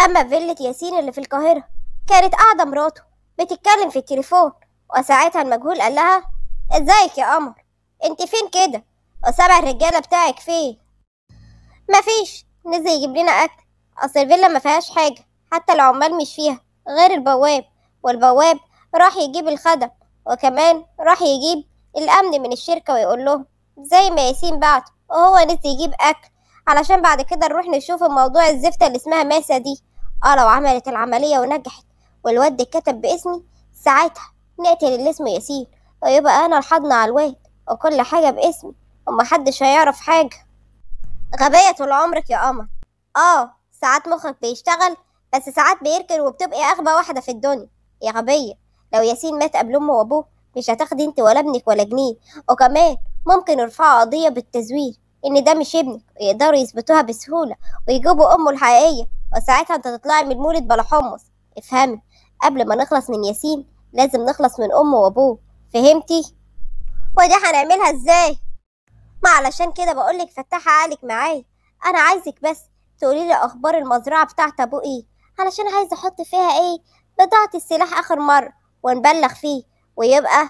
أما في فيلة ياسين اللي في القاهرة كانت قاعدة مراته بتتكلم في التليفون وساعتها المجهول قال لها إزيك يا قمر؟ أنت فين كده؟ وسبع الرجالة بتاعك فين؟ مفيش نزل يجيب لنا أكل. أصل الفيلا ما فيهاش حاجة حتى العمال مش فيها غير البواب والبواب راح يجيب الخدم وكمان راح يجيب الأمن من الشركة ويقول لهم زي ما ياسين بعته وهو نزل يجيب أكل علشان بعد كده نروح نشوف الموضوع الزفتة اللي اسمها ماسة دي. آه لو عملت العملية ونجحت والواد اتكتب باسمي ساعتها نقتل اللي اسمه ياسين. ويبقى أنا الحضن على الواد وكل حاجة باسمي ومحدش هيعرف حاجة. غبية طول عمرك يا قمر. آه ساعات مخك بيشتغل بس ساعات بيركن وبتبقي أغبى واحدة في الدنيا. يا غبية لو ياسين مات قبل أمه وأبوه مش هتاخدي أنت ولا ابنك ولا جنيه. وكمان ممكن يرفعوا قضية بالتزوير. إن ده مش ابنك ويقدروا يثبتوها بسهولة ويجيبوا أمه الحقيقية وساعتها أنت تطلعي من المولد بلا حمص افهمي قبل ما نخلص من ياسين لازم نخلص من أمه وأبوه. فهمتي؟ ودي هنعملها إزاي؟ ما علشان كده بقولك فتحي عقلك معايا. أنا عايزك بس تقولي لي أخبار المزرعة بتاعت أبوه إيه. علشان عايزة أحط فيها إيه؟ بضاعة السلاح آخر مرة ونبلغ فيه ويبقى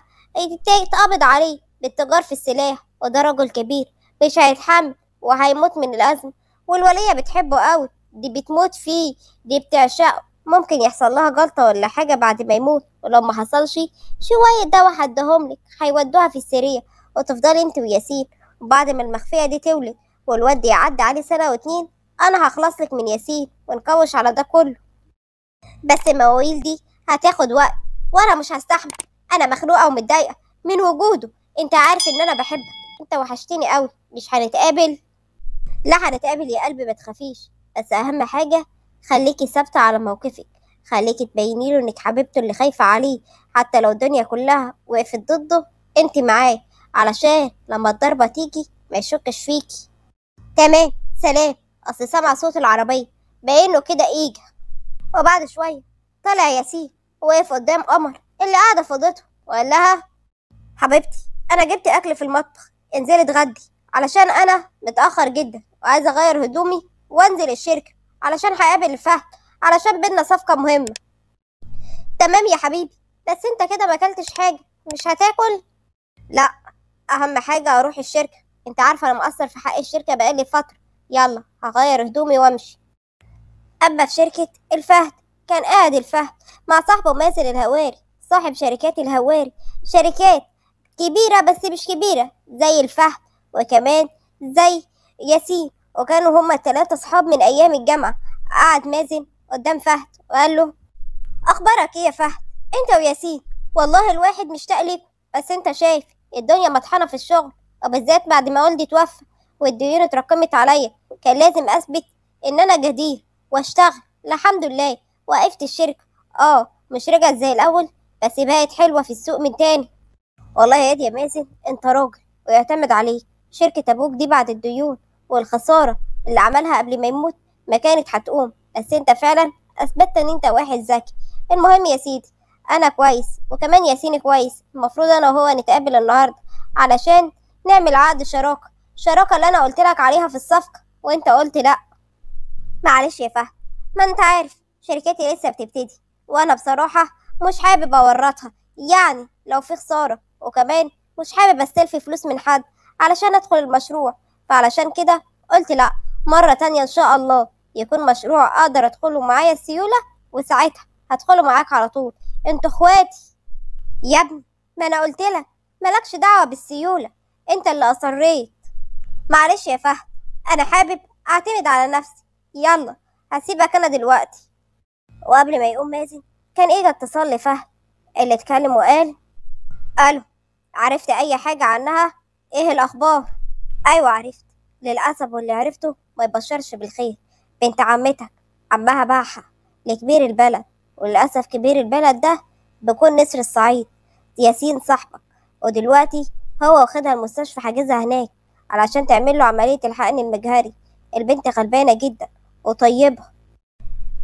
يتقبض عليه بالتجار في السلاح وده رجل كبير. مش هيتحمل وهيموت من الأزمة. والولية بتحبه قوي دي بتموت فيه دي بتعشقه. ممكن يحصل لها جلطة ولا حاجة بعد ما يموت ولو ما حصلش شوية دواء هديهم لك هيودوها في السرير وتفضلي انت وياسين. وبعد ما المخفية دي تولد والواد يعدي عليه سنة واتنين أنا هخلص لك من ياسين ونكوش على ده كله. بس المواويل دي هتاخد وقت وأنا مش هستحمل. أنا مخنوقة ومتضايقة من وجوده. أنت عارف إن أنا بحبك. أنت وحشتني قوي مش هنتقابل. لا هنتقابل يا قلبي ما تخافيش. بس أهم حاجة خليكي ثابتة على موقفك. خليكي تبيني له إنك حبيبته اللي خايفة عليه. حتى لو الدنيا كلها وقفت ضده أنت معاه. علشان لما الضربة تيجي ما يشكش فيكي. تمام سلام. أصل سمع صوت العربية. باينه كده إيجا. وبعد شوية طلع ياسين وقف قدام قمر اللي قاعدة في أوضته وقال لها حبيبتي أنا جبت أكل في المطبخ. انزلي اتغدي. علشان أنا متأخر جدا وعايزة أغير هدومي وأنزل الشركة علشان هقابل الفهد علشان بينا صفقة مهمة. تمام يا حبيبي بس أنت كده ما أكلتش حاجة مش هتاكل؟ لا أهم حاجة أروح الشركة. أنت عارفة أنا مقصر في حق الشركة بقالي فترة. يلا هغير هدومي وأمشي. أما في شركة الفهد كان قاعد الفهد مع صاحبه مازن الهواري صاحب شركات الهواري. شركات كبيرة بس مش كبيرة زي الفهد. وكمان زي ياسين وكانوا هما التلاتة صحاب من أيام الجامعة. قعد مازن قدام فهد وقال له أخبارك إيه يا فهد؟ أنت وياسين. والله الواحد مشتاق ليكم بس أنت شايف الدنيا مطحنة في الشغل وبالذات بعد ما والدي توفى والديون اتراكمت عليا. كان لازم أثبت إن أنا جدير وأشتغل. الحمد لله وقفت الشركة. آه مش رجعت زي الأول بس بقت حلوة في السوق من تاني. والله يا دي يا مازن أنت راجل ويعتمد عليك. شركة أبوك دي بعد الديون والخسارة اللي عملها قبل ما يموت ما كانت هتقوم. بس أنت فعلا أثبتت إن أنت واحد ذكي. المهم يا سيدي أنا كويس. وكمان ياسين كويس. المفروض أنا وهو نتقابل النهارده علشان نعمل عقد شراكة. الشراكة اللي أنا قلت لك عليها في الصفقة وأنت قلت لأ. معلش يا فهد ما أنت عارف شركتي لسه بتبتدي وأنا بصراحة مش حابب أورطها. يعني لو في خسارة وكمان مش حابب استلف فلوس من حد. علشان ادخل المشروع. فعلشان كده قلت لا مرة تانية إن شاء الله يكون مشروع أقدر أدخله معايا السيولة وساعتها هدخله معاك على طول. أنتوا إخواتي. يا ابني ما أنا قلت لك مالكش دعوة بالسيولة. أنت اللي أصريت. معلش يا فهد أنا حابب أعتمد على نفسي. يلا هسيبك أنا دلوقتي. وقبل ما يقوم مازن كان اجى اتصال لفهد اللي اتكلم وقال ألو عرفت أي حاجة عنها؟ إيه الاخبار؟ أيوه عرفت. للأسف واللي عرفته ما يبشرش بالخير. بنت عمتك عمها باعها لكبير البلد. وللأسف كبير البلد ده بيكون نسر الصعيد. ياسين صاحبك. ودلوقتي هو واخدها المستشفى حاجزها هناك علشان تعمل له عملية الحقن المجهري. البنت غلبانة جدا وطيبة.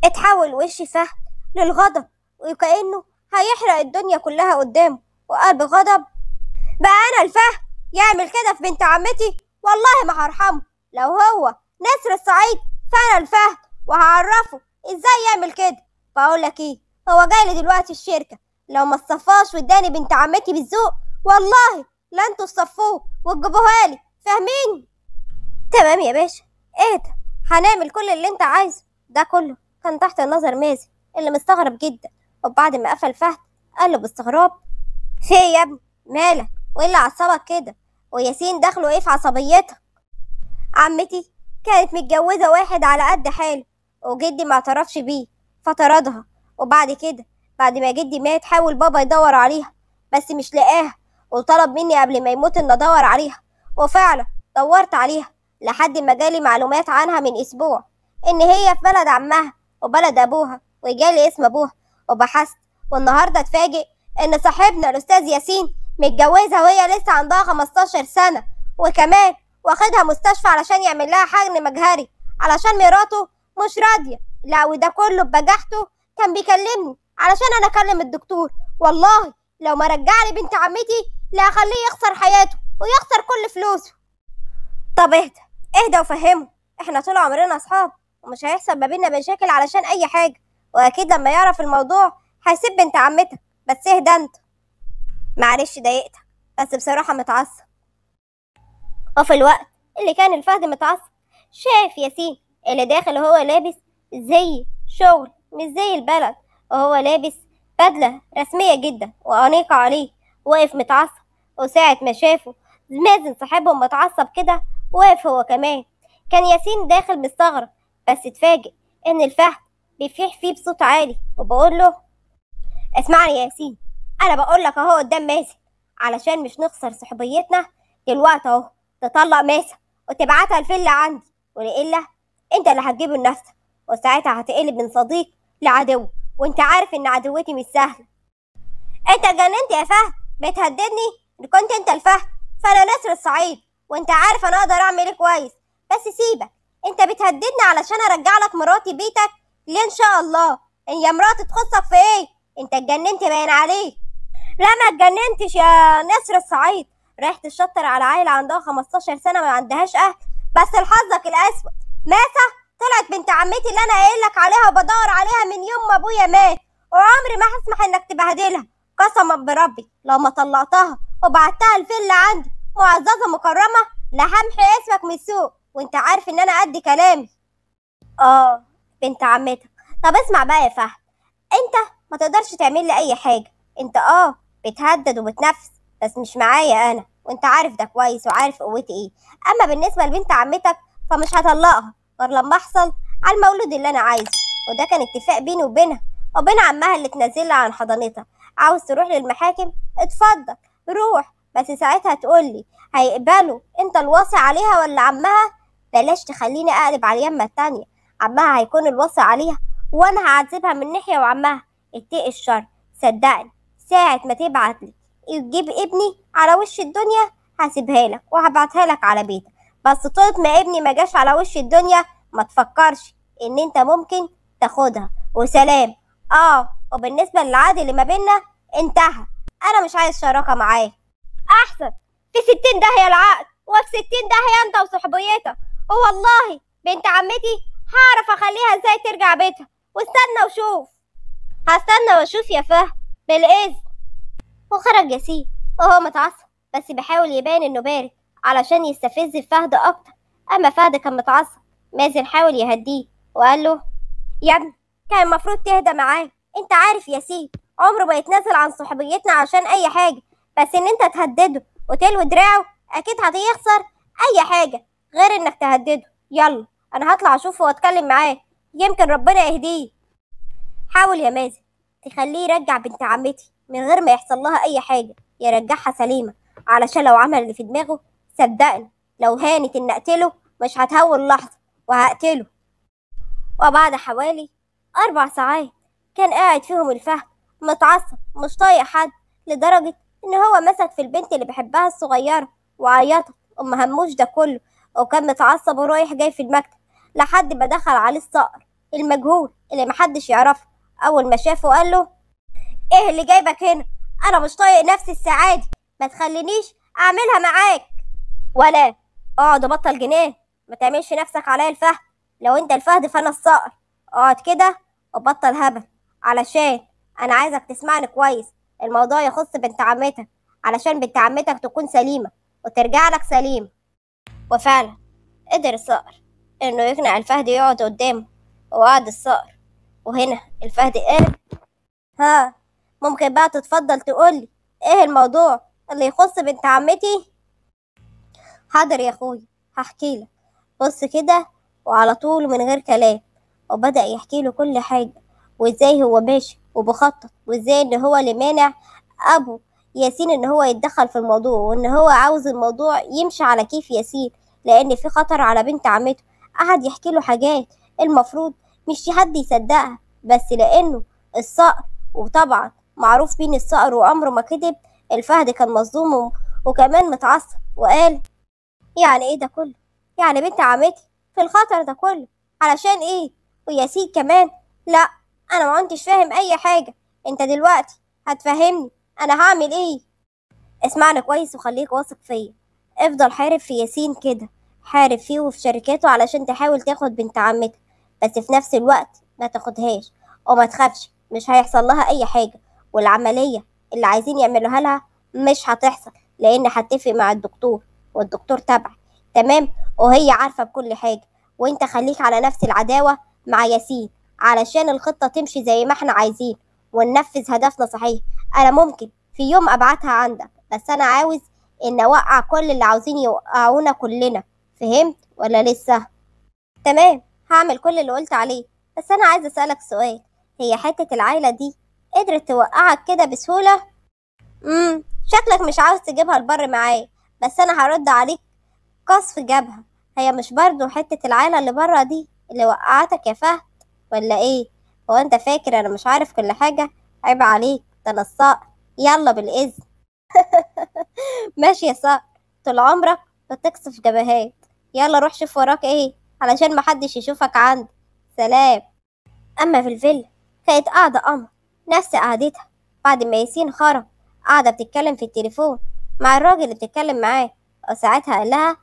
اتحول وش فهد للغضب وكأنه هيحرق الدنيا كلها قدامه. وقال بغضب بقى أنا الفهد؟ يعمل كده في بنت عمتي؟ والله ما هرحمه. لو هو نسر الصعيد فأنا الفهد وهعرفه إزاي يعمل كده. بقول لك إيه هو جاي لي دلوقتي الشركة. لو ما صفاش واداني بنت عمتي بالذوق والله لا أنتوا تصفوه وتجيبوها لي. فاهمين؟ تمام يا باشا. اهدى هنعمل كل اللي انت عايزه. ده كله كان تحت نظر مازن اللي مستغرب جدا. وبعد ما قفل فهد قال له باستغراب في إيه يا ابني؟ مالك؟ وإيه اللي عصبك كده؟ وياسين دخله إيه في عصبيتك عمتي كانت متجوزة واحد على قد حاله وجدي ما اعترفش بيه فطردها وبعد كده بعد ما جدي مات حاول بابا يدور عليها بس مش لقاها وطلب مني قبل ما يموت ان أدور عليها. وفعلا دورت عليها لحد ما جالي معلومات عنها من أسبوع إن هي في بلد عمها وبلد أبوها وجالي اسم أبوها. وبحثت والنهاردة اتفاجئ إن صاحبنا الأستاذ ياسين متجوزها وهي لسه عندها 15 سنة وكمان واخدها مستشفى علشان يعمل لها حقن مجهري علشان مراته مش راضية. لا وده كله ببجاحته كان بيكلمني علشان أنا أكلم الدكتور. والله لو ما رجع لي بنت عمتي لا أخليه يخسر حياته ويخسر كل فلوسه. طب اهدى اهدى وفهمه. إحنا طول عمرنا أصحاب ومش هيحصل ما بينا مشاكل علشان أي حاجة. وأكيد لما يعرف الموضوع هيسيب بنت عمتك. بس اهدى انت. معلش ضايقتك بس بصراحة متعصب. وفي الوقت اللي كان الفهد متعصب شاف ياسين اللي داخل وهو لابس زي شغل مش زي البلد. وهو لابس بدلة رسمية جدا وأنيقة عليه واقف متعصب. وساعة ما شافه مازن صاحبهم متعصب كده واقف هو كمان. كان ياسين داخل مستغرب بس اتفاجئ إن الفهد بيفيح فيه بصوت عالي. وبقول له اسمعني يا ياسين أنا بقول لك أهو قدام مازن علشان مش نخسر صحوبيتنا دلوقتي أهو تطلق ماسة وتبعتها الفيلا عندي. ولإلا أنت اللي هتجيبه لنفسك وساعتها هتقلب من صديق لعدو وأنت عارف إن عدوتي مش سهلة أنت اتجننت يا فهد بتهددني إن كنت أنت الفهد فأنا نسر الصعيد وأنت عارف أنا أقدر أعمل إيه كويس. بس سيبك أنت بتهددني علشان أرجع لك مراتي بيتك ليه إن شاء الله؟ هي مراتي تخصك في إيه؟ أنت اتجننت باين عليك. لا ما اتجننتش يا نسر الصعيد. رايح تشطر على عيلة عندها 15 سنة ما عندهاش أهل. بس لحظك الأسود ماسة طلعت بنت عمتي اللي أنا قايل لك عليها وبدور عليها من يوم ما أبويا مات. وعمري ما هسمح إنك تبهدلها. قسما بربي لو ما طلقتها وبعتها الفيلا عندي معززة مكرمة لهمحي اسمك من السوق. وأنت عارف إن أنا قد كلامي. آه بنت عمتك. طب اسمع بقى يا فهد. أنت ما تقدرش تعمل لي أي حاجة. أنت آه بتهدد وبتنفس بس مش معايا أنا وأنت عارف ده كويس وعارف قوتي إيه. أما بالنسبة لبنت عمتك فمش هطلقها غير لما أحصل على المولود اللي أنا عايزه. وده كان اتفاق بيني وبينها وبين عمها اللي تنزلها عن حضانتها. عاوز تروح للمحاكم؟ اتفضل روح. بس ساعتها تقولي هيقبلوا. أنت الوصي عليها ولا عمها؟ بلاش تخليني أقلب على اليمة التانية. عمها هيكون الوصي عليها وأنا هعذبها من ناحية وعمها. اتقي الشر صدقني. ساعة ما تبعتلي تجيب ابني على وش الدنيا هسيبها لك وهبعتها لك على بيتك. بس طول ما ابني ما جاش على وش الدنيا ما تفكرش إن أنت ممكن تاخدها. وسلام. آه وبالنسبة للعقد اللي ما بينا انتهى. أنا مش عايز شراكة معاه. أحسن. في ستين داهية العقد وفي ستين داهية أنت وصحبيتك. والله بنت عمتي هعرف أخليها إزاي ترجع بيتها. واستنى وشوف. هستنى وأشوف يا فهد. بالإذن. وخرج ياسين وهو متعصب بس بيحاول يبان إنه بارد علشان يستفز فهد أكتر. أما فهد كان متعصب مازن حاول يهديه وقال له يا ابني كان المفروض تهدى معاه. أنت عارف ياسين عمره ما يتنازل عن صحوبيتنا عشان أي حاجة بس إن أنت تهدده وتلوي دراعه أكيد هتخسر أي حاجة غير إنك تهدده. يلا أنا هطلع أشوفه وأتكلم معاه. يمكن ربنا يهديه. حاول يا مازن. تخليه يرجع بنت عمتي من غير ما يحصل لها أي حاجة يرجعها سليمة. علشان لو عمل اللي في دماغه صدقني لو هانت ان أقتله مش هتهون لحظة وهقتله. وبعد حوالي أربع ساعات كان قاعد فيهم الفهد متعصب مش طايق حد لدرجة إن هو مسك في البنت اللي بيحبها الصغيرة وعيطت وما هموش ده كله. وكان متعصب ورايح جاي في المكتب لحد ما دخل عليه الصقر المجهول اللي محدش يعرفه. أول ما شافه قال له إيه اللي جايبك هنا؟ أنا مش طايق نفسي الساعة دي ما تخلينيش أعملها معاك. ولا اقعد بطل جنيه ما تعملش نفسك عليا الفهد لو أنت الفهد فأنا الصقر اقعد كده وبطل هبل علشان أنا عايزك تسمعني كويس الموضوع يخص بنت عمتك علشان بنت عمتك تكون سليمة وترجع لك سليمة وفعلا قدر الصقر إنه يقنع الفهد يقعد قدامه وقعد الصقر وهنا الفهد قال ها ممكن بقى تتفضل تقولي إيه الموضوع اللي يخص بنت عمتي؟ حاضر يا أخوي هحكي لك. بص كده وعلى طول من غير كلام وبدأ يحكي له كل حاجة وإزاي هو ماشي وبخطط وإزاي إن هو اللي مانع أبو ياسين إن هو يتدخل في الموضوع وإن هو عاوز الموضوع يمشي على كيف ياسين لأن في خطر على بنت عمته. قعد يحكي له حاجات المفروض مش حد يصدقها بس لأنه الصقر وطبعا معروف مين الصقر وعمره ما كذب الفهد كان مصدوم وكمان متعصب وقال يعني إيه ده كله؟ يعني بنت عمتي في الخطر ده كله. علشان إيه؟ وياسين كمان؟ لأ أنا ما كنتش فاهم أي حاجة. أنت دلوقتي هتفهمني أنا هعمل إيه؟ اسمعني كويس وخليك واثق فيا. افضل حارب في ياسين كده حارب فيه وفي شركاته علشان تحاول تاخد بنت عمتك. بس في نفس الوقت ما تاخدهاش. وما تخافش مش هيحصل لها أي حاجة. والعملية اللي عايزين يعملوها لها مش هتحصل لأن هتفق مع الدكتور والدكتور تبعك تمام؟ وهي عارفة بكل حاجة. وأنت خليك على نفس العداوة مع ياسين علشان الخطة تمشي زي ما إحنا عايزين وننفذ هدفنا صحيح. أنا ممكن في يوم أبعتها عندك بس أنا عاوز إن أوقع كل اللي عاوزين يوقعونا كلنا. فهمت ولا لسه؟ تمام؟ هعمل كل اللي قلت عليه. بس أنا عايز أسألك سؤال. هي حتة العيلة دي قدرت توقعك كده بسهولة؟ امم شكلك مش عاوز تجيبها البر معايا. بس أنا هرد عليك قصف جبهة. هي مش برضو حتة العيلة اللي بره دي اللي وقعتك يا فهد؟ ولا إيه؟ هو أنت فاكر أنا مش عارف كل حاجة؟ عيب عليك ده أنا الصقر. يلا بالإذن. ماشي يا صقر. طول عمرك بتقصف جبهات. يلا روح شوف وراك إيه؟ علشان محدش يشوفك عندي سلام. أما في الفيلا كانت قاعدة قمر نفس قعدتها بعد ما ياسين خرج قاعدة بتتكلم في التليفون مع الراجل اللي بتتكلم معاه. وساعتها قال لها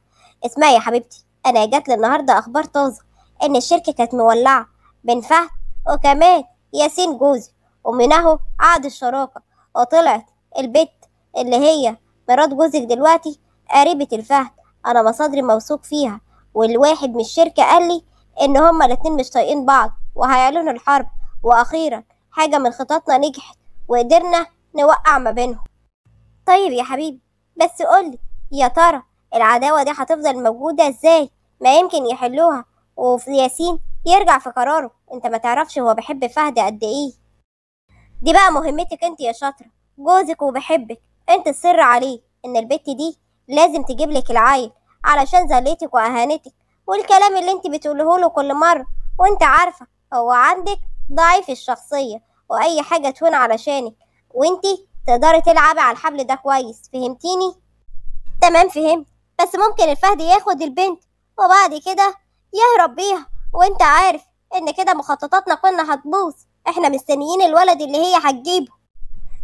اسمعي يا حبيبتي أنا جات لي النهارده أخبار طازة إن الشركة كانت مولعة بين فهد وكمان ياسين جوزي ومنه عقد الشراكة وطلعت البت اللي هي مرات جوزك دلوقتي قريبة الفهد. أنا مصادري موثوق فيها والواحد من الشركة قال لي إن هما الاتنين مش طايقين بعض وهيعلنوا الحرب. وأخيرا حاجة من خططنا نجحت وقدرنا نوقع ما بينهم. طيب يا حبيبي بس قولي يا ترى العداوة دي هتفضل موجودة إزاي؟ ما يمكن يحلوها. وفي ياسين يرجع في قراره. أنت ما تعرفش هو بيحب فهد قد إيه. دي بقى مهمتك أنت يا شاطرة. جوزك وبحبك أنت السر عليه إن البت دي لازم تجيب لك العيل. علشان زلتك وأهانتك والكلام اللي انت بتقوله له كل مرة. وانت عارفة هو عندك ضعيف الشخصية وأي حاجة تهون علشانك. وانتي تقدري تلعبي على الحبل ده كويس. فهمتيني؟ تمام فهمت. بس ممكن الفهد ياخد البنت وبعد كده يهرب بيها. وانت عارف إن كده مخططاتنا كنا هتبوظ. إحنا مستنيين الولد اللي هي هتجيبه.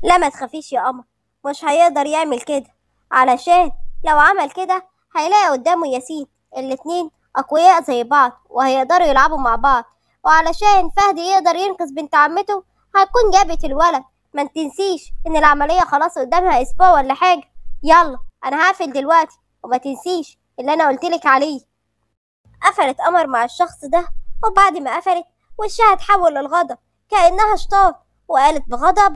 لا ما تخافيش يا قمر. مش هيقدر يعمل كده. علشان لو عمل كده هيلاقي قدامه ياسين. الاتنين أقوياء زي بعض وهيقدروا يلعبوا مع بعض. وعلشان فهد يقدر ينقذ بنت عمته هتكون جابت الولد. ما تنسيش إن العملية خلاص قدامها أسبوع ولا حاجة. يلا أنا هقفل دلوقتي. وما تنسيش اللي أنا قلتلك عليه. قفلت قمر مع الشخص ده وبعد ما قفلت وشها اتحول للغضب كأنها شطار وقالت بغضب.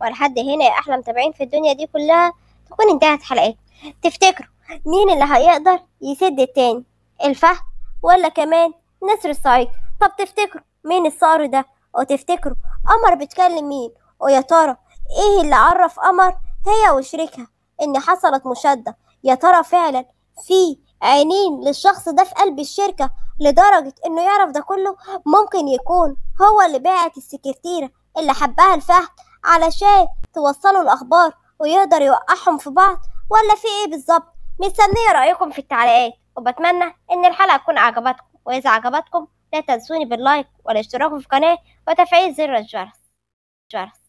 ولحد هنا يا أحلى متابعين في الدنيا دي كلها تكون انتهت حلقتنا تفتكروا مين اللي هيقدر يسد التاني؟ الفهد ولا كمان نسر الصعيد؟ طب تفتكروا مين الصقر ده؟ وتفتكروا قمر بتكلم مين؟ ويا ترى إيه اللي عرف قمر؟ هي وشريكها إن حصلت مشادة. يا ترى فعلا في عينين للشخص ده في قلب الشركة لدرجة إنه يعرف ده كله؟ ممكن يكون هو اللي باعت السكرتيرة اللي حبها الفهد علشان توصلوا الأخبار ويقدر يوقعهم في بعض ولا في إيه بالظبط؟ مستنية رأيكم في التعليقات وبتمنى إن الحلقة تكون عجبتكم وإذا عجبتكم لا تنسوني باللايك والاشتراك في القناة وتفعيل زر الجرس جرس.